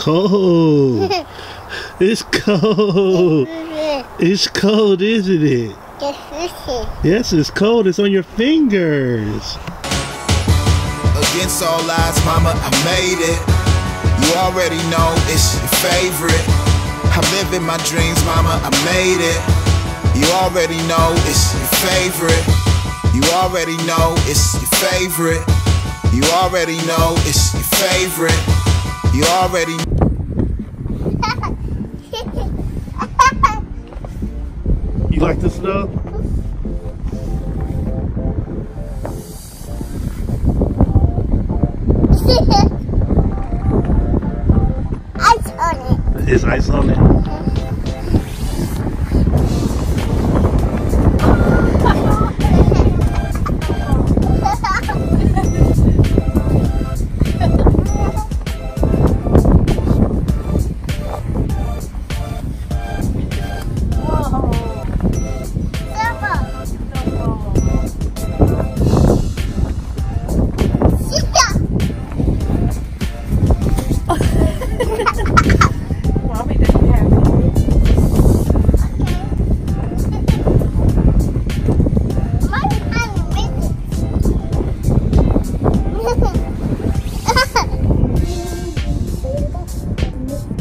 cold. It's cold. It's cold, isn't it? Yes, it's cold. It's on your fingers. Against all odds, mama, I made it. You already know it's your favorite. I'm living my dreams, mama, I made it. You already know it's your favorite. You already know it's your favorite. You already know it's your favorite. You already You like the snow? Ice on it. Is ice on it?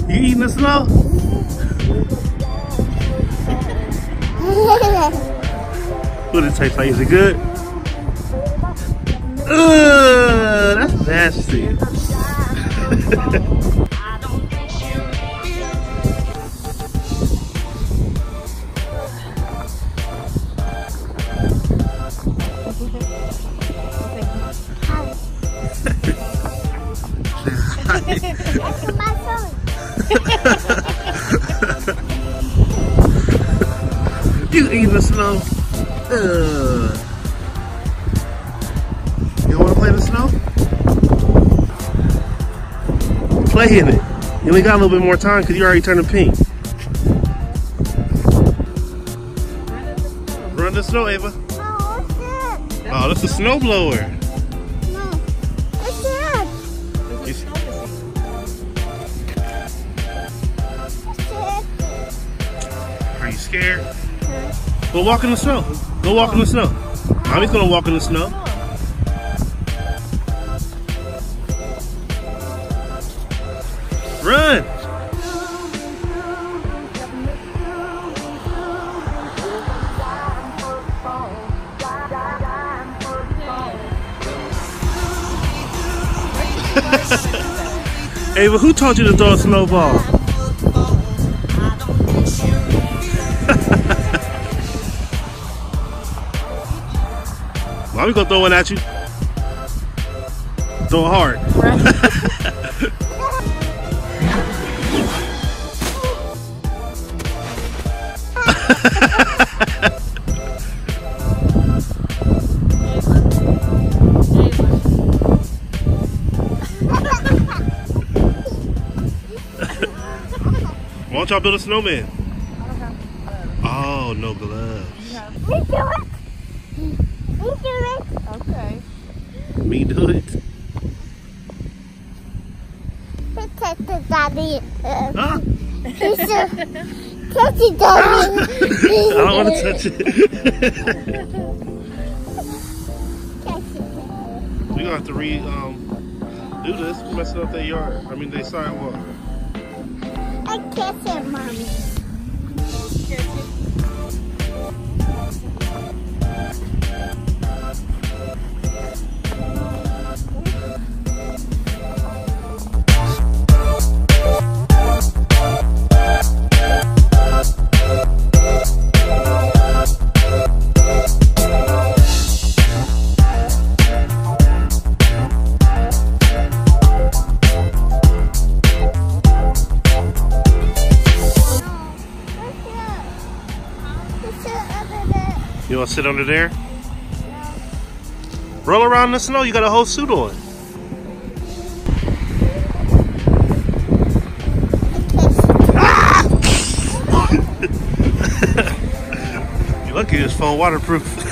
You eating the snow? What did it taste like? Is it good? Ugh, that's nasty. You eating the snow? Ugh. You want to play the snow? Play in it. You only got a little bit more time because you already turning pink. Run the snow, Ava. Oh, oh that's a snow Scared? Go walk in the snow. Go walk in the snow. Mommy's gonna walk in the snow. Run! Ava, who taught you to throw a snowball? Mommy gonna throw one at you. Throw it hard. Why don't y'all build a snowman? Oh, no gloves. Okay. Me do it. Daddy. Huh? Touch it, Daddy. I don't want to touch it. We're gonna have to re um do this. We're messing up their yard. I mean their sidewalk. I kiss it, mommy. You wanna sit under there? Roll around in the snow, you got a whole suit on. Ah! You lucky this phone waterproof.